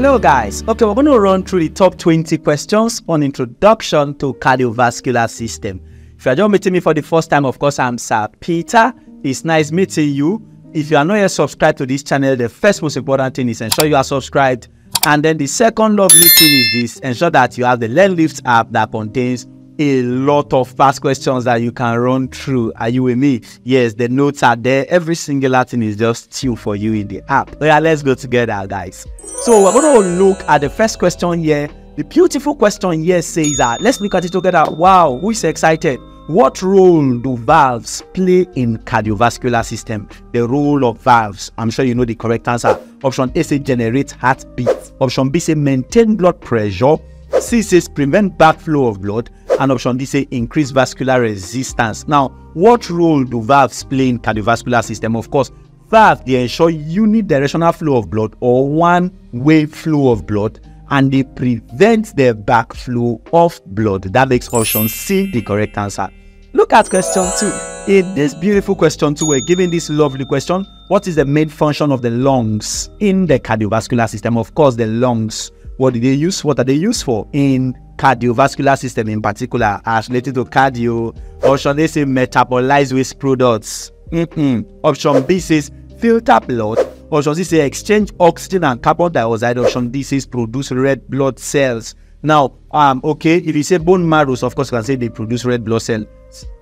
Hello guys. Okay, we're going to run through the top 20 questions on introduction to cardiovascular system. If you are just meeting me for the first time, of course, I'm Sir Peter. It's nice meeting you. If you are not yet subscribed to this channel, the first most important thing is ensure you are subscribed. And then the second lovely thing is this, ensure that you have the LearnLift app that contains a lot of fast questions that you can run through. Are you with me? Yes, the notes are there. Every single thing is just tuned for you in the app. Yeah, let's go together, guys. So we're going to look at the first question here. The beautiful question here says that, let's look at it together. Wow, who is excited? What role do valves play in cardiovascular system? The role of valves. I'm sure you know the correct answer. Option A says generate heartbeat. Option B says maintain blood pressure. C says prevent backflow of blood. And option D say increase vascular resistance. Now, what role do valves play in cardiovascular system? Of course, valves they ensure unidirectional flow of blood or one-way flow of blood and they prevent the backflow of blood. That makes option C the correct answer. Look at question 2. In this beautiful question 2, we're given this lovely question. What is the main function of the lungs in the cardiovascular system? Of course, the lungs. What do they use? What are they used for in cardiovascular system in particular as related to cardio? Option A says metabolize waste products. Mm -mm. Option B says filter blood. Option C says exchange oxygen and carbon dioxide. Option D says produce red blood cells. Now, um, okay, if you say bone marrows, of course, you can say they produce red blood cells.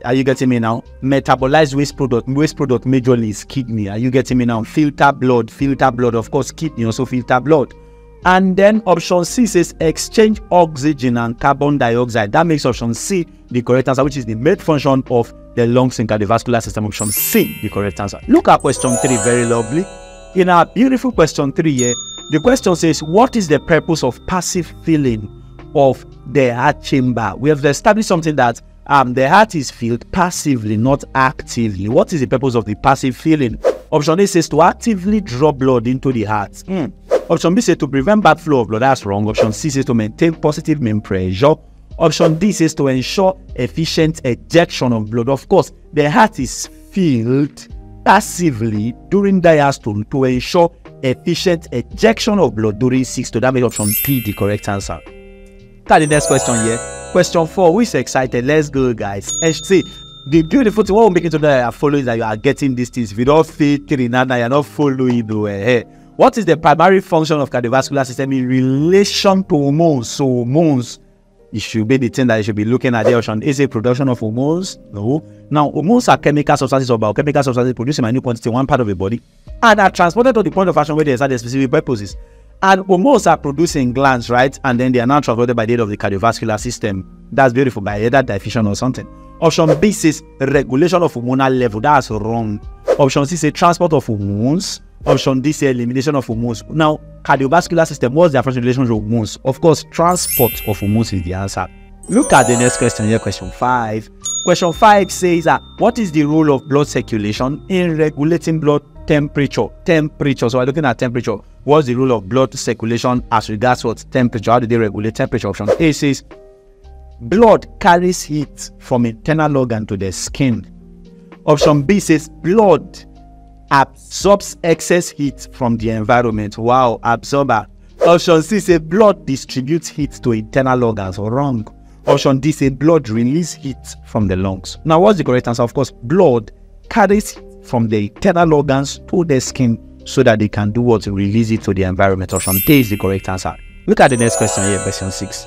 Are you getting me now? Metabolized waste product, waste product majorly is kidney. Are you getting me now? Filter blood, filter blood, of course, kidney also filter blood. And then option C says exchange oxygen and carbon dioxide. That makes option C the correct answer, which is the main function of the lung lungs in cardiovascular system. Option C, the correct answer. Look at question 3, very lovely. In our beautiful question 3 here, the question says, what is the purpose of passive filling of the heart chamber? We have established something that um, the heart is filled passively, not actively. What is the purpose of the passive filling? Option A says to actively draw blood into the heart. Mm. Option B says to prevent bad flow of blood. That's wrong. Option C says to maintain positive mean pressure. Option D says to ensure efficient ejection of blood. Of course, the heart is filled passively during diastole to ensure efficient ejection of blood during to That makes option P the correct answer. Start the next question here. Question 4. Who is excited? Let's go, guys. See, the beautiful thing, what we're making today are following that you are getting these things. If you don't feel Trinana, you're not following the eh, way. Eh. What is the primary function of cardiovascular system in relation to hormones? So hormones, it should be the thing that you should be looking at the option. Is it production of hormones? No. Now, hormones are chemical substances or biochemical substances produced in minute quantity in one part of the body and are transported to the point of action where they serve their specific purposes. And hormones are produced in glands, right? And then they are now transported by the aid of the cardiovascular system. That's beautiful, by either diffusion or something. Option B says regulation of hormonal level. That's wrong. Option C says transport of hormones. Option D say elimination of hormones. Now, cardiovascular system, what's the first relation with hormones? Of course, transport of hormones is the answer. Look at the next question here, question 5. Question 5 says that what is the role of blood circulation in regulating blood temperature? Temperature. So we're looking at temperature. What's the role of blood circulation as regards what temperature? How do they regulate temperature? Option A says blood carries heat from internal organ to the skin. Option B says blood absorbs excess heat from the environment. Wow, absorber. Option C say blood distributes heat to internal organs. Wrong. Option D say blood releases heat from the lungs. Now, what's the correct answer? Of course, blood carries from the internal organs to the skin so that they can do what to release it to the environment. Option D is the correct answer. Look at the next question here, question 6.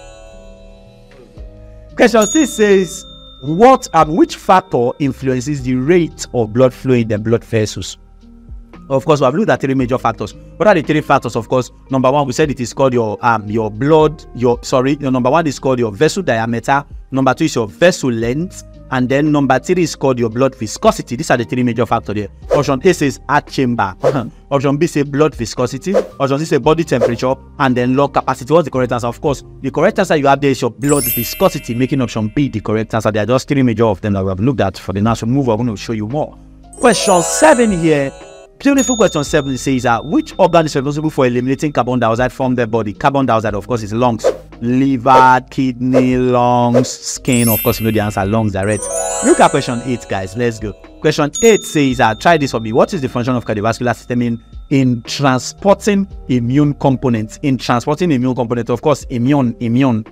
Question 6 says, what and which factor influences the rate of blood flow in the blood vessels? Of course, we have looked at three major factors. What are the three factors? Of course, number one, we said it is called your um your blood, your sorry, your number one is called your vessel diameter. Number two is your vessel length. And then number three is called your blood viscosity. These are the three major factors there. Option A says heart chamber. Option B says blood viscosity. Option C says body temperature. And then lung capacity. What's the correct answer? Of course, the correct answer you have there is your blood viscosity, making option B the correct answer. There are just three major of them that we have looked at for the next move. I'm going to show you more. Question 7 here Beautiful question 7 says uh, which organ is responsible for eliminating carbon dioxide from the body? Carbon dioxide, of course, is lungs. Liver, kidney, lungs, skin. Of course, you know the answer, lungs direct. Look at question 8, guys. Let's go. Question 8 says, uh, try this for me. What is the function of cardiovascular system in in transporting immune components. In transporting immune components, of course, immune, immune.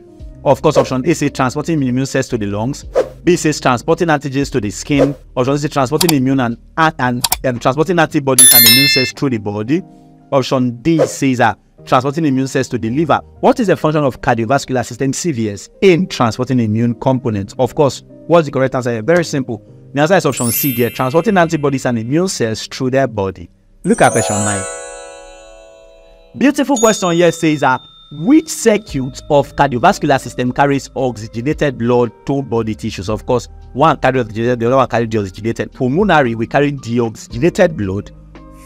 Of course, option A says transporting immune cells to the lungs. B says transporting antigens to the skin. Option C transporting immune and, and, and, and transporting antibodies and immune cells through the body. Option D says uh, transporting immune cells to the liver. What is the function of cardiovascular system CVS in transporting immune components? Of course, what's the correct answer? Very simple. The answer is option C there, transporting antibodies and immune cells through their body. Look at question 9. Beautiful question here says that uh, which circuit of cardiovascular system carries oxygenated blood to body tissues? Of course, one carries oxygenated, the other one carries deoxygenated. Pulmonary, we carry deoxygenated blood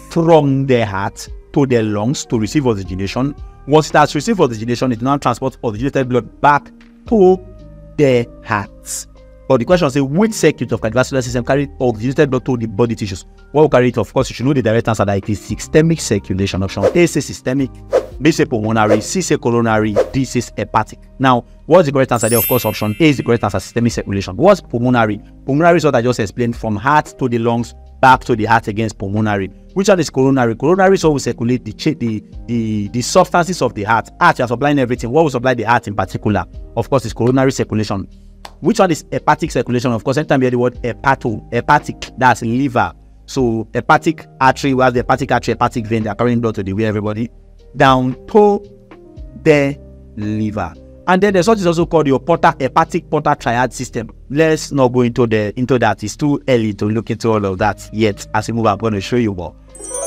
from the heart to the lungs to receive oxygenation. Once it has received oxygenation, it now transports oxygenated blood back to their hearts. But the question is, which circuit of cardiovascular system carries oxygenated blood to the body tissues? What will carry it? Of course, you should know the direct answer that it is systemic circulation option. A say systemic, B say pulmonary, C say coronary, D says hepatic. Now, what's the correct answer there? Of course, option A is the correct answer, systemic circulation. What's pulmonary? Pulmonary is what I just explained from heart to the lungs back to the heart against pulmonary. Which one is coronary? Coronary is will circulate the, the, the, the substances of the heart. Heart, you are supplying everything. What will supply the heart in particular? Of course, is coronary circulation. Which one is hepatic circulation? Of course, anytime you hear the word hepato, hepatic, that's liver. So hepatic artery, have the hepatic artery, hepatic vein, they're carrying blood to the way everybody down to the liver. And then there's what is also called your portal hepatic portal triad system. Let's not go into the into that. It's too early to look into all of that yet. As we move, I'm going to show you more.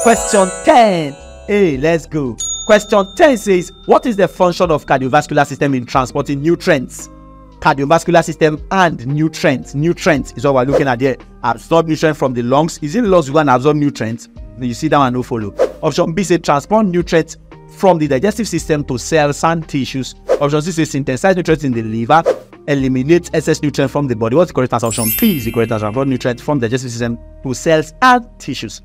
Question 10. Hey, let's go. Question 10 says, What is the function of cardiovascular system in transporting nutrients? Cardiovascular system and nutrients. Nutrients is what we're looking at here. Absorb nutrients from the lungs. Is it lungs you can absorb nutrients? You see that one no follow. Option B says transport nutrients from the digestive system to cells and tissues. Option C says synthesize nutrients in the liver, eliminate excess nutrients from the body. What's the correct answer? Option P is the correct answer. Transport nutrients from the digestive system to cells and tissues.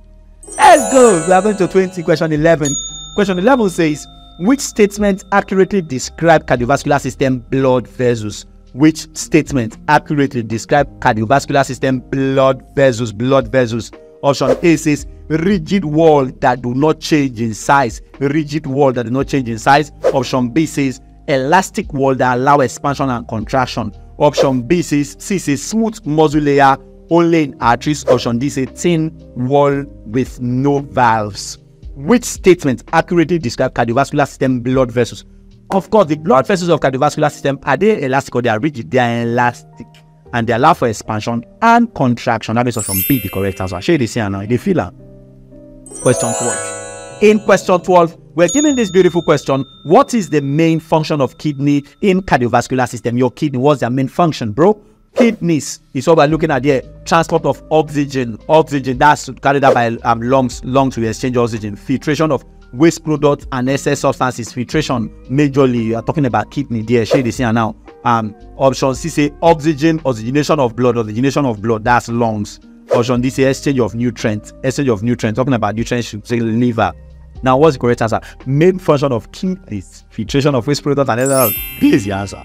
Let's go. We are going to 20. Question 11. Question 11 says, which statement accurately describe cardiovascular system blood vessels? Which statement accurately describe cardiovascular system blood vessels? Blood vessels. Option A says rigid wall that do not change in size. Rigid wall that do not change in size. Option B says elastic wall that allow expansion and contraction. Option B says C says smooth muscle layer only in arteries. Option D says thin wall with no valves. Which statement accurately describe cardiovascular system blood vessels? Of course, the blood vessels of cardiovascular system are they elastic or they are rigid? They are elastic and they allow for expansion and contraction. That is option B, the correct answer. You this here now. Feel that. Question 12. In question 12, we're given this beautiful question. What is the main function of kidney in cardiovascular system? Your kidney, what's their main function, bro? Kidneys is what we're looking at here. Transport of oxygen. Oxygen, that's carried out by um, lungs, lungs to exchange oxygen. Filtration of waste products and excess substances. Filtration, majorly, you are talking about kidney there. Share this here now um, option C say oxygen, oxygenation of blood, oxygenation of blood, that's lungs. Option D say exchange of nutrients, exchange of nutrients, talking about nutrients, say liver. Now, what's the correct answer? Main function of kidneys, filtration of waste product, and other. Is the answer.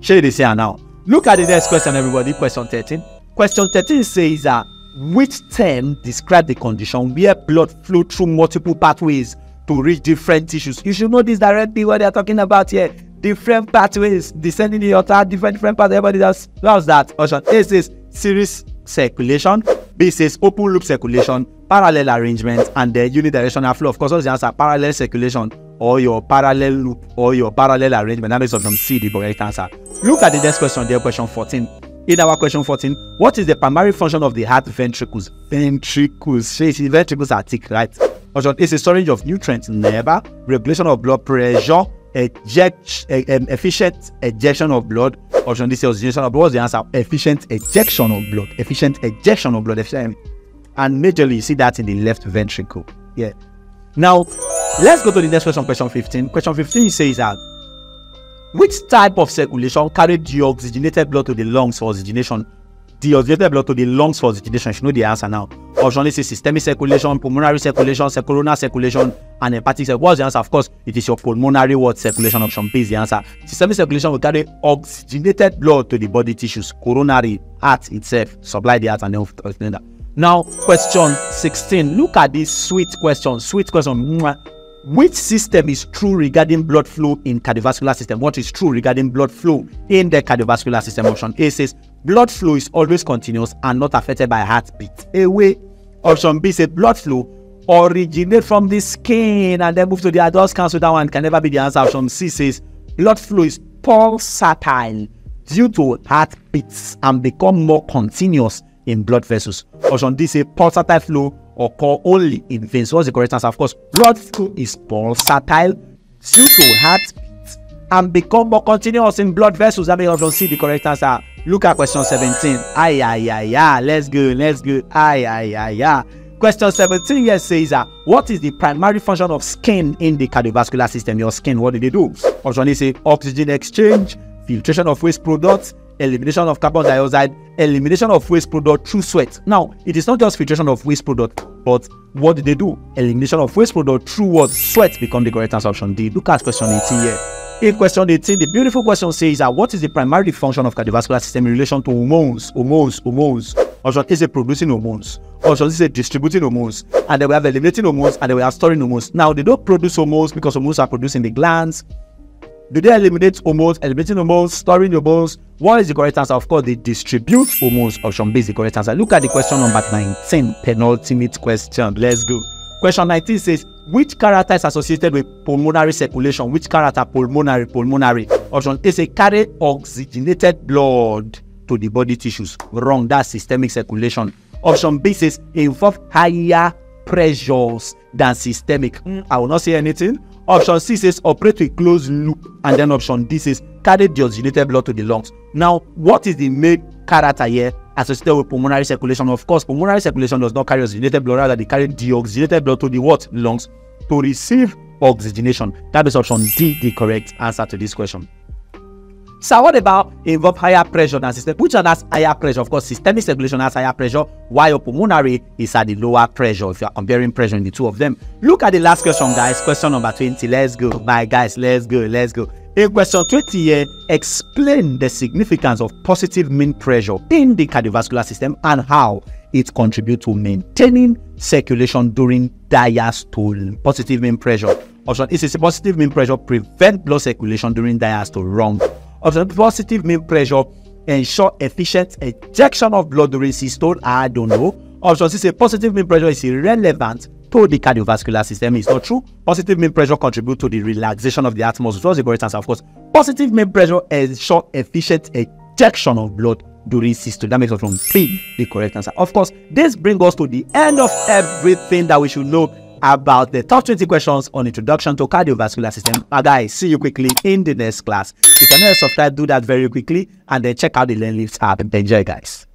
Share this here now. Look at the next question, everybody. Question 13. Question 13 says that which term describe the condition where blood flow through multiple pathways to reach different tissues? You should know this directly what they are talking about here different pathways descending in your heart, different different pathways. Everybody does. How's that? Option A says series circulation. B says open loop circulation, parallel arrangement, and the unidirectional flow. Of course, what's the answer? Parallel circulation or your parallel loop or your parallel arrangement. That is option C, the correct answer. Look at the next question there, question 14. In our question 14, what is the primary function of the heart ventricles? Ventricles. Ventricles are thick, right? Option A is storage of nutrients, never. Regulation of blood pressure, eject, efficient ejection of blood. Option D says oxygenation of blood. What's the answer? Efficient ejection of blood. Efficient ejection of blood. And majorly, you see that in the left ventricle. Yeah. Now, let's go to the next question, question 15. Question 15 says that which type of circulation carried deoxygenated blood to the lungs for oxygenation? Deoxygenated blood to the lungs for oxygenation. You know the answer now. Option A is systemic circulation, pulmonary circulation, coronary circulation, and hepatic circulation. What's the answer? Of course, it is your pulmonary word circulation option B is the answer. Systemic circulation will carry oxygenated blood to the body tissues, coronary, heart itself, supply the heart, and then that. Now, question 16. Look at this sweet question. Sweet question. Which system is true regarding blood flow in cardiovascular system? What is true regarding blood flow in the cardiovascular system? Option A says blood flow is always continuous and not affected by heartbeat. Away. Option B says blood flow originate from the skin and then move to the adult cancer. That one can never be the answer. Option C says blood flow is pulsatile due to heartbeats and become more continuous in blood vessels. Option D say pulsatile flow occur only in veins. What's the correct answer? Of course, blood flow is pulsatile due to heartbeats and become more continuous in blood vessels. That means option C the correct answer. Look at question 17. Ay, ay, ay, ay. Let's go, let's go. Ay, ay, ay, ay. Question 17 here says, uh, what is the primary function of skin in the cardiovascular system? Your skin, what do they do? Option A say oxygen exchange, filtration of waste products, elimination of carbon dioxide, elimination of waste product through sweat. Now, it is not just filtration of waste product, but what do they do? Elimination of waste product through what? Sweat become the correct answer option D. Look at question 18 here. In question 18, the beautiful question says that what is the primary function of cardiovascular system in relation to hormones? Hormones, hormones. Option is it producing hormones. Option is it distributing hormones. And then we have eliminating hormones and then we have storing hormones. Now, they don't produce hormones because hormones are produced in the glands do they eliminate hormones, eliminating hormones, storing hormones? What is the correct answer? Of course, they distribute hormones. Option B is the correct answer. Look at the question number 19, penultimate question. Let's go. Question 19 says, which character is associated with pulmonary circulation? Which character? Pulmonary, pulmonary. Option A say carry oxygenated blood to the body tissues. Wrong, that's systemic circulation. Option B says involve higher pressures than systemic. Mm, I will not say anything. Option C says operate with closed loop. And then option D says carry deoxygenated blood to the lungs. Now, what is the main character here associated with pulmonary circulation? Of course, pulmonary circulation does not carry oxygenated blood, rather they carry deoxygenated blood to the what? Lungs to receive oxygenation. That is option D, the correct answer to this question. So what about involve higher pressure than system? Which one has higher pressure? Of course, systemic circulation has higher pressure, while pulmonary is at the lower pressure if you are comparing pressure in the two of them. Look at the last question, guys. Question number 20. Let's go. Bye, guys. Let's go. Let's go. In question 20 here, explain the significance of positive mean pressure in the cardiovascular system and how it contributes to maintaining circulation during diastole. Positive mean pressure. Option is a positive mean pressure prevent blood circulation during diastole. Wrong positive mean pressure ensure efficient ejection of blood during systole? I don't know. Option C say positive mean pressure is irrelevant to the cardiovascular system. It's not true. Positive mean pressure contribute to the relaxation of the muscles. What's the correct answer? Of course, positive mean pressure ensure efficient ejection of blood during systole. That makes option B the correct answer. Of course, this brings us to the end of everything that we should know about the top 20 questions on introduction to cardiovascular system. Bye guys, see you quickly in the next class. If you can subscribe, do that very quickly and then check out the Learn Lift. Enjoy guys.